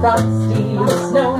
frosty snow